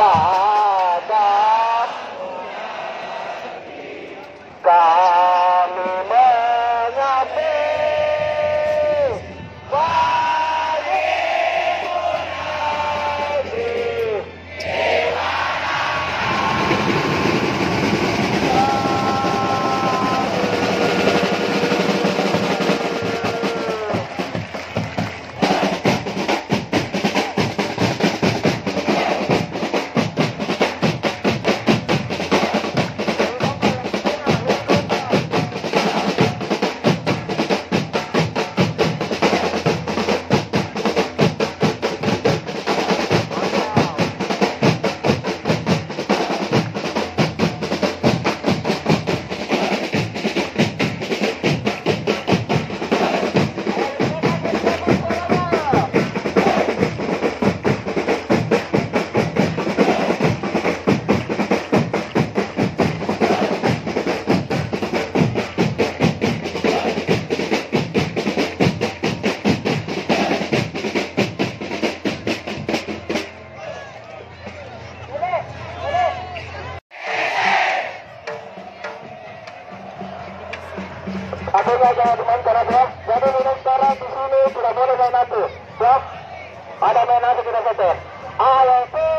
打 jangan keras. Jadi sekarang Ada main nanti kita setir. Ayo.